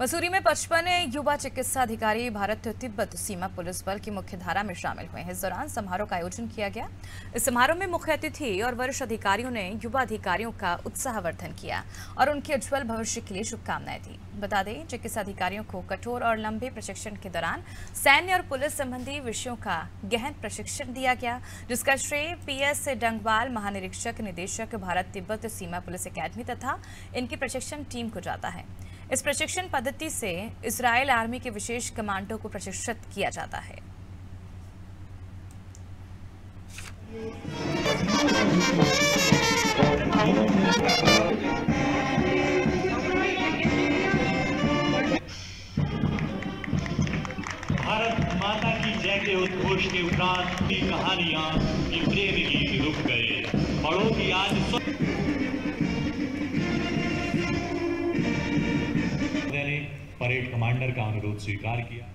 मसूरी में पचपन युवा चिकित्सा अधिकारी भारत तिब्बत सीमा पुलिस बल की मुख्य धारा में शामिल हुए हैं। इस दौरान समारोह का आयोजन किया गया। इस समारोह में मुख्य अतिथि और वरिष्ठ अधिकारियों ने युवा अधिकारियों का उत्साहवर्धन किया और उनके उज्जवल भविष्य के लिए शुभकामनाएँ दी। बता दें चिकित्सा अधिकारियों को कठोर और लंबे प्रशिक्षण के दौरान सैन्य और पुलिस संबंधी विषयों का गहन प्रशिक्षण दिया गया, जिसका श्रेय पीएस डंगवाल, महानिरीक्षक, निदेशक, भारत तिब्बत सीमा पुलिस अकेडमी तथा इनकी प्रशिक्षण टीम को जाता है। इस प्रशिक्षण पद्धति से इसराइल आर्मी के विशेष कमांडो को प्रशिक्षित किया जाता है। भारत माता की जय के उद्घोष के उपरांत की कहानियाँ की प्रेम गीत रुक गए। पढ़ो की आज परेड कमांडर का अनुरोध स्वीकार किया।